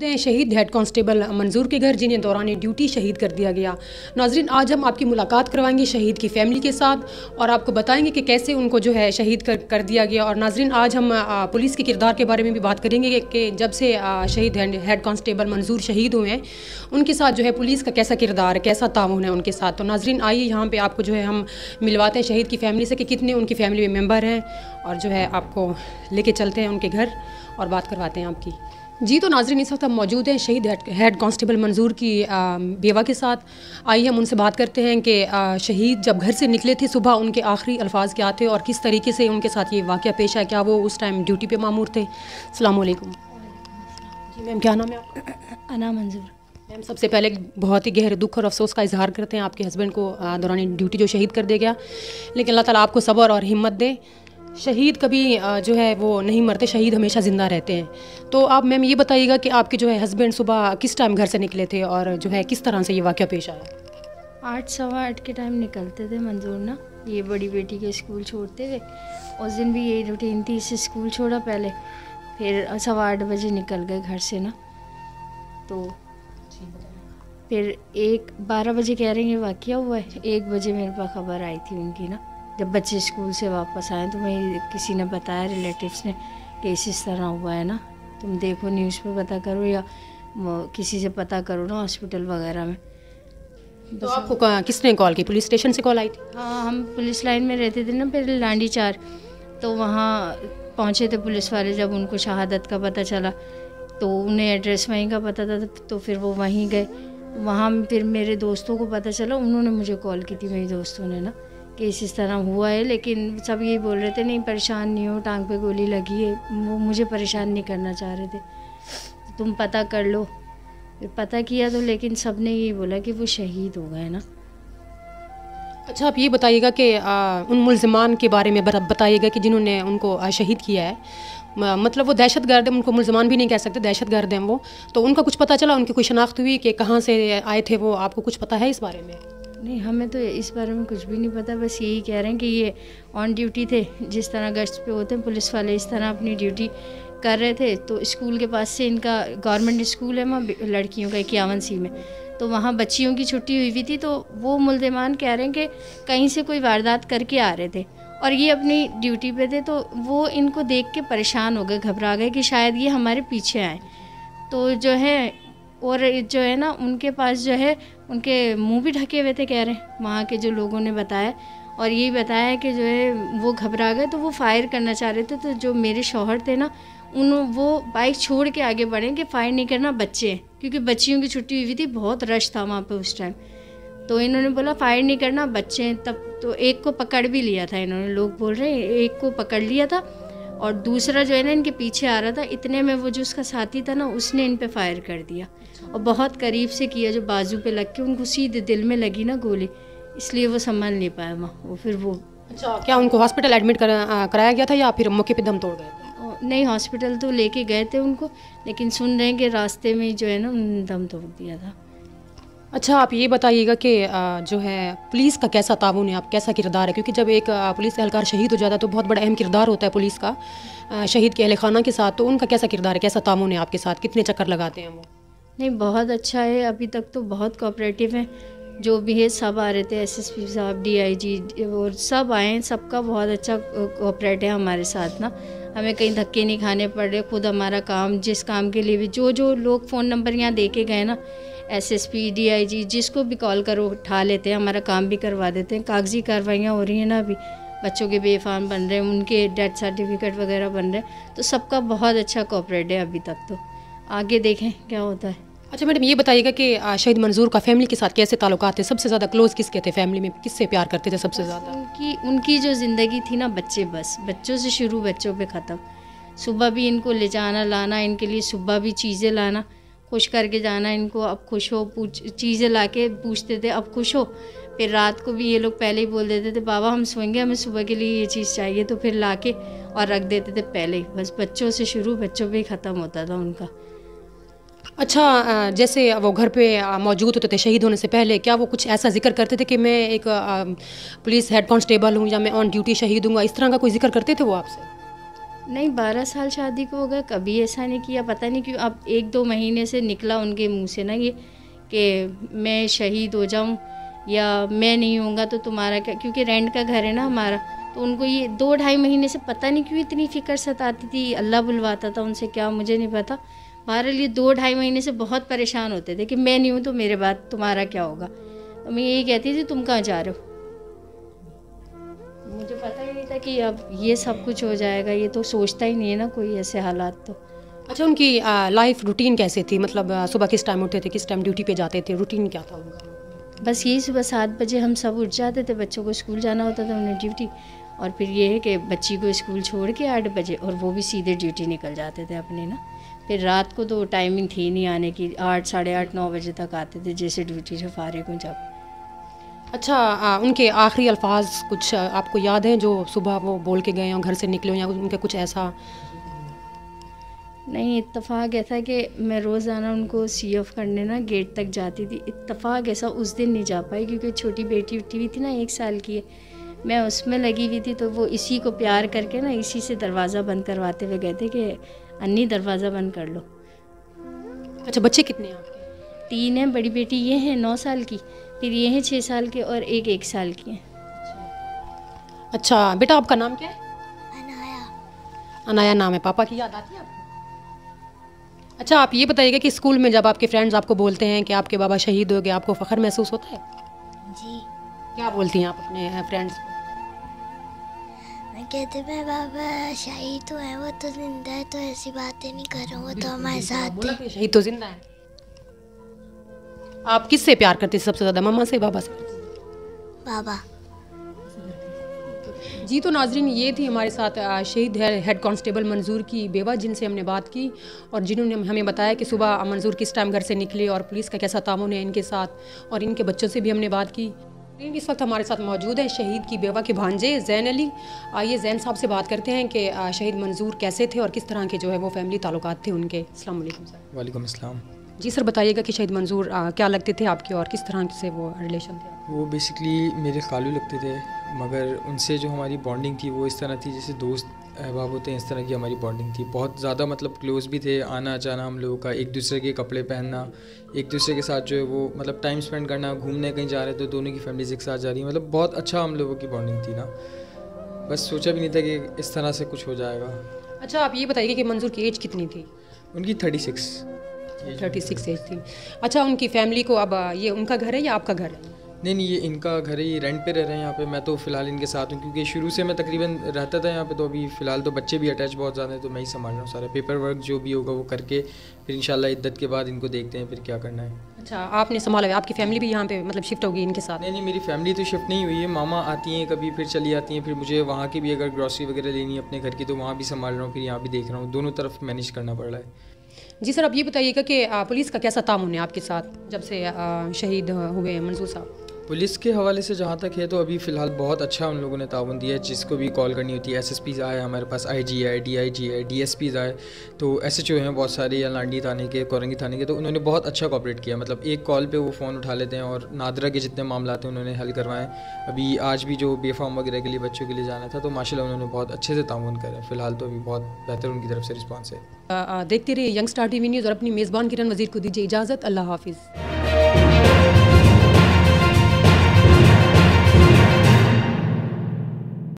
मौजूद हैं शहीद हेड कांस्टेबल मंजूर के घर, जिन्हें दौरान ड्यूटी शहीद कर दिया गया। नाजरीन, आज हम आपकी मुलाकात करवाएँगे शहीद की फैमिली के साथ और आपको बताएँगे कि कैसे उनको जो है शहीद कर कर दिया गया। और नाजरीन, आज हम पुलिस के किरदार के बारे में भी बात करेंगे कि जब से शहीद हेड कांस्टेबल मंजूर शहीद हुए हैं, उनके साथ जो है पुलिस का कैसा किरदार, कैसा ताउन है उनके साथ? तो नाजरीन, आइए यहाँ पर आपको जो है हम मिलवाते हैं शहीद की फैमिली से कि कितने उनकी फैमिली में मेंबर हैं और जो है आपको लेके चलते हैं उनके घर और बात करवाते हैं आपकी। जी तो नाजरीन इस वक्त हम मौजूद हैं शहीद हेड कांस्टेबल मंजूर की बेवा के साथ। आइए हम उनसे बात करते हैं कि शहीद जब घर से निकले थे सुबह उनके आखिरी अल्फाज क्या थे और किस तरीके से उनके साथ ये वाक़ पेश है क्या वो उस टाइम ड्यूटी पे मामूर थे? अलैक्म। जी मैम क्या नाम है आपका? अना मंजूर। मैम सबसे पहले बहुत ही गहरे दुख और अफसोस का इजहार करते हैं आपके हस्बैंड को दौरान ड्यूटी जो शहीद कर दिया गया। लेकिन अल्लाह ताला आपको सब्र और हिम्मत दे। शहीद कभी जो है वो नहीं मरते, शहीद हमेशा ज़िंदा रहते हैं। तो आप मैम ये बताइएगा कि आपके जो है हस्बैंड सुबह किस टाइम घर से निकले थे और जो है किस तरह से ये वाक़ पेश आया? आठ, सवा आठ के टाइम निकलते थे मंजूर ना। ये बड़ी बेटी के स्कूल छोड़ते थे उस दिन भी यही रूटीन थी, इसे स्कूल छोड़ा पहले। फिर सवा आठ बजे निकल गए घर से ना। तो फिर एक बारह बजे कह रहे हैं वाक़ हुआ है। एक बजे मेरे पास खबर आई थी उनकी ना। जब बच्चे स्कूल से वापस आए तो वहीं किसी ने बताया रिलेटिव्स ने कि इस तरह हुआ है ना? तुम देखो न्यूज़ पे पता करो या किसी से पता करो ना हॉस्पिटल वगैरह में. तो आपको किसने कॉल की? पुलिस स्टेशन से कॉल आई थी? हाँ हम पुलिस लाइन में रहते थे ना फिर लांडी चार तो वहाँ पहुँचे थे पुलिस वाले जब उनको शहादत का पता चला। तो उन्हें एड्रेस वहीं का पता था तो फिर वो वहीं गए। वहाँ फिर मेरे दोस्तों को पता चला उन्होंने मुझे कॉल की थी मेरी दोस्तों ने ना। कि इस तरह हुआ है, लेकिन सब यही बोल रहे थे, नहीं, परेशान नहीं हो, टांग पे गोली लगी है, वो मुझे परेशान नहीं करना चाह रहे थे। तुम पता कर लो। पता किया तो लेकिन सबने यही बोला कि वो शहीद हो गए ना। अच्छा आप ये बताइएगा कि उन मुलजमान के बारे में बताइएगा कि जिन्होंने उनको शहीद किया है। मतलब वो दहशत गर्द उनको मुलजमान भी नहीं कह सकते दहशत गर्द हैं वो। तो उनका कुछ पता चला? उनकी कोई शनाख्त हुई कि कहाँ से आए थे वो? आपको कुछ पता है इस बारे में? नहीं, हमें तो इस बारे में कुछ भी नहीं पता, बस यही कह रहे हैं कि ये ऑन ड्यूटी थे, जिस तरह गश्त पे होते हैं, पुलिस वाले इस तरह अपनी ड्यूटी कर रहे थे तो स्कूल के पास से इनका गवर्नमेंट स्कूल है, वहाँ लड़कियों का इक्यावन सी में। तो वहाँ बच्चियों की छुट्टी हुई हुई थी तो वो मुलजमान कह रहे हैं कि कहीं से कोई वारदात करके आ रहे थे, और ये अपनी ड्यूटी पे थे तो वो इनको देख के परेशान हो गए, घबरा गए कि शायद ये हमारे पीछे आए। तो जो है, और जो है ना, उनके पास जो है उनके मुँह भी ढके हुए थे, कह रहे हैं। वहाँ के जो लोगों ने बताया, और यही बताया कि जो है, वो घबरा गए तो वो फायर करना चाह रहे थे। तो जो मेरे शौहर थे ना, उन, वो बाइक छोड़ के आगे बढ़े कि फायर नहीं करना, बच्चे हैं। क्योंकि बच्चियों की छुट्टी हुई थी, बहुत रश था वहाँ पे उस टाइम तो इन्होंने बोला फायर नहीं करना, बच्चे हैं तब। तो एक को पकड़ भी लिया था इन्होंने। लोग बोल रहे हैं, एक को पकड़ लिया था और दूसरा जो है ना इनके पीछे आ रहा था इतने में वो जो उसका साथी था ना उसने इन पे फायर कर दिया। और बहुत करीब से किया जो बाजू पे लग के उनको सीधे दिल में लगी ना गोली इसलिए वो संभाल नहीं पाया वहाँ वो फिर वो। अच्छा क्या उनको हॉस्पिटल एडमिट करा, कराया गया था या फिर मौके पे दम तोड़ गए? नहीं हॉस्पिटल तो लेके गए थे उनको लेकिन सुन रहे हैं कि रास्ते में जो है ना दम तोड़ दिया था। अच्छा आप ये बताइएगा कि जो है, पुलिस का कैसा ताउन है, आप कैसा किरदार है? क्योंकि जब एक पुलिस एहलकार शहीद हो जाता है तो बहुत बड़ा अहम किरदार होता है पुलिस का। शहीद के अहल खाना के साथ तो उनका कैसा किरदार है? कैसा ताउन है आपके साथ? कितने चक्कर लगाते हैं वो? नहीं, बहुत अच्छा है। अभी तक तो बहुत कोऑपरेटिव है। जो भी है, सब आ रहे थे एसएसपी साहब डीआईजी और सब आए हैं। सबका बहुत अच्छा कोऑपरेट है हमारे साथ ना। हमें कहीं धक्के नहीं खाने पड़ रहे। खुद हमारा काम, जिस काम के लिए भी जो जो लोग फ़ोन नंबर यहाँ दे के गए ना एसएसपी डीआईजी जिसको भी कॉल करो उठा लेते हैं हमारा काम भी करवा देते हैं। कागज़ी कार्रवाइयाँ हो रही हैं ना अभी। बच्चों के बेफान बन रहे हैं उनके डेथ सर्टिफिकेट वगैरह बन रहे हैं। तो सबका बहुत अच्छा कॉपरेट है अभी तक तो। आगे देखें क्या होता है। अच्छा मैडम ये बताइएगा कि शहीद मंजूर का फैमिली के साथ कैसे ताल्लुकात थे? सबसे ज़्यादा क्लोज किसके थे फैमिली में? किससे प्यार करते थे सबसे ज़्यादा? उनकी उनकी जो ज़िंदगी थी ना बच्चे बस। बच्चों से शुरू बच्चों पे ख़त्म। सुबह भी इनको ले जाना लाना इनके लिए सुबह भी चीज़ें लाना। खुश करके जाना, इनको अब खुश हो, पूछ, चीज़ें ला के पूछते थे, अब खुश हो। फिर रात को भी ये लोग पहले ही बोल देते थे, बाबा, हम सोएँगे, हमें सुबह के लिए ये चीज़ चाहिए। तो फिर ला के और रख देते थे पहले ही। बस बच्चों से शुरू, बच्चों पर ही ख़त्म होता था उनका। अच्छा जैसे वो घर पे मौजूद होते थे, शहीद होने से पहले, क्या वो कुछ ऐसा ज़िक्र करते थे कि मैं एक पुलिस हेड कांस्टेबल हूँ या मैं ऑन ड्यूटी शहीद हूँ? इस तरह का कोई ज़िक्र करते थे वो आपसे? नहीं, बारह साल शादी को होगा कभी ऐसा नहीं किया, पता नहीं क्यों, अब एक दो महीने से निकला उनके मुँह से ना ये, कि मैं शहीद हो जाऊँ या मैं नहीं होऊँगा तो तुम्हारा क्या, क्योंकि रेंट का घर है ना हमारा तो उनको ये दो ढाई महीने से पता नहीं क्यों इतनी फ़िक्र सताती थी, अल्लाह बुलवाता था उनसे, क्या मुझे नहीं पता। हमारे लिए दो ढाई महीने से बहुत परेशान होते थे कि मैं नहीं हूँ तो मेरे बाद तुम्हारा क्या होगा। तो मैं यही कहती थी, तुम कहाँ जा रहे हो? मुझे पता कि अब ये सब कुछ हो जाएगा ये तो सोचता ही नहीं है ना कोई ऐसे हालात तो। अच्छा उनकी लाइफ रूटीन कैसे थी? मतलब सुबह किस टाइम उठते थे किस टाइम ड्यूटी पे जाते थे? रूटीन क्या था उनका? बस यही सुबह सात बजे हम सब उठ जाते थे बच्चों को स्कूल जाना होता था उन्हें ड्यूटी और फिर ये है कि बच्ची को स्कूल छोड़ के आठ बजे और वो भी सीधे ड्यूटी निकल जाते थे अपने ना। फिर रात को तो टाइमिंग थी नहीं आने की आठ साढ़े आठ नौ बजे तक आते थे जैसे ड्यूटी से फारिग हो जब अच्छा आ, उनके आखिरी अल्फाज कुछ आपको याद हैं जो सुबह वो बोल के गए और घर से निकले या उनके कुछ ऐसा? नहीं इत्तेफाक ऐसा कि मैं रोज़ाना उनको सी ऑफ़ करने ना गेट तक जाती थी। इत्तेफाक ऐसा उस दिन नहीं जा पाई क्योंकि छोटी बेटी उठी हुई थी ना एक साल की। है मैं उसमें लगी हुई थी तो वो इसी को प्यार करके ना इसी से दरवाज़ा बंद करवाते हुए गए थे कि अन्नी दरवाज़ा बंद कर लो। अच्छा बच्चे कितने हैं आपके? तीन हैं बड़ी बेटी ये है नौ साल की। फिर ये हैं छः साल के और एक एक साल की है। अच्छा बेटा आपका नाम क्या है? अनाया। अनाया नाम है। पापा की याद आती है आपको? अच्छा आप ये बताइएगा कि स्कूल में जब आपके फ्रेंड्स आपको बोलते हैं कि आपके बाबा शहीद हो गए आपको फ़ख्र महसूस होता है? जी। क्या बोलती हैं आप अपने फ्रेंड्स को? मैं कहते मैं बाबा शहीद हुए हैं वो तो ज़िंदा है तो ऐसी बातें नहीं कर रहा वो तो हमारे साथ थे शहीद तो ज़िंदा है। आप किससे प्यार करते सबसे ज़्यादा मम्मा से बाबा से? बाबा। जी तो नाजरीन ये थी हमारे साथ शहीद है हेड कांस्टेबल मंजूर की बेवा जिनसे हमने बात की और जिन्होंने हमें बताया कि सुबह मंजूर किस टाइम घर से निकले और पुलिस का कैसा ताउन है इनके साथ और इनके बच्चों से भी हमने बात की। इस वक्त हमारे साथ मौजूद है शहीद की बेवा के भांजे जैन अली। आइए जैन साहब से बात करते हैं कि शहीद मंजूर कैसे थे और किस तरह के जो है वो फैमिली ताल्लुकात थे उनके। अस्सलाम वालेकुम सर। वालेकुम अस्सलाम। जी सर बताइएगा कि शहीद मंजूर आ, क्या लगते थे आपके और किस तरह से वो रिलेशन थे? वो बेसिकली मेरे खालू लगते थे मगर उनसे जो हमारी बॉन्डिंग थी वो इस तरह थी जैसे दोस्त अहबाब होते हैं इस तरह की हमारी बॉन्डिंग थी। बहुत ज़्यादा मतलब क्लोज भी थे आना जाना हम लोगों का एक दूसरे के कपड़े पहनना एक दूसरे के साथ जो है वो मतलब टाइम स्पेंड करना घूमने कहीं जा रहे तो दोनों की फैमिलीज़ एक साथ जा रही है। मतलब बहुत अच्छा हम लोगों की बॉन्डिंग थी ना। बस सोचा भी नहीं था कि इस तरह से कुछ हो जाएगा। अच्छा आप ये बताइए कि मंजूर की एज कितनी थी? उनकी thirty six thirty six age थी। अच्छा उनकी फैमिली को अब ये उनका घर है या आपका घर है? नहीं नहीं ये इनका घर है ये रेंट पे रह रहे हैं यहाँ पे। मैं तो फ़िलहाल इनके साथ हूँ क्योंकि शुरू से मैं तकरीबन रहता था यहाँ पे तो अभी फ़िलहाल तो बच्चे भी अटैच बहुत ज़्यादा हैं तो मैं ही संभाल रहा हूँ सारा पेपर वर्क जो भी होगा वो करके। फिर इंशाल्लाह इद्दत के बाद इनको देखते हैं फिर क्या करना है। अच्छा आपने संभाला है? आपकी फैमिली भी यहाँ पे मतलब शिफ्ट होगी इनके साथ? नहीं नहीं मेरी फैमिली तो शिफ्ट नहीं हुई है। मामा आती हैं कभी फिर चली आती हैं फिर मुझे वहाँ की भी अगर ग्रॉसरी वगैरह लेनी है अपने घर की तो वहाँ भी संभाल रहा हूँ फिर यहाँ भी देख रहा हूँ। दोनों तरफ़ मैनेज करना पड़ रहा है। जी सर, आप ये बताइएगा कि पुलिस का कैसा तामुन है आपके साथ जब से शहीद हुए मंजूर साहब? पुलिस के हवाले से जहाँ तक है तो अभी फ़िलहाल बहुत अच्छा उन लोगों ने ताउन दिया है, जिसको भी कॉल करनी होती है एस एस पीज़ आए, हमारे पास आई जी है डी आई जी है डी एस पीज़ आए तो एस एच ओ हैं बहुत सारे या लांडी थाने के कोरंगी थाने के तो उन्होंने बहुत अच्छा कॉपरेट किया मतलब एक कॉल पे वो फ़ोन उठा लेते हैं और नादरा के जितने मामला थे उन्होंने हल करवाएँ। अभी आज भी जो बेफाम वगैरह के लिए बच्चों के लिए जाना था तो माशाल्लाह उन्होंने बहुत अच्छे से ताउन करें फ़िलहाल तो अभी बहुत बेहतर उनकी तरफ़ से रिस्पॉन्स है। देखते रहिए यंग स्टार टीवी न्यूज़ और अपनी मेज़बान किरण वज़ीर को दीजिए इजाज़त, अल्लाह हाफिज़।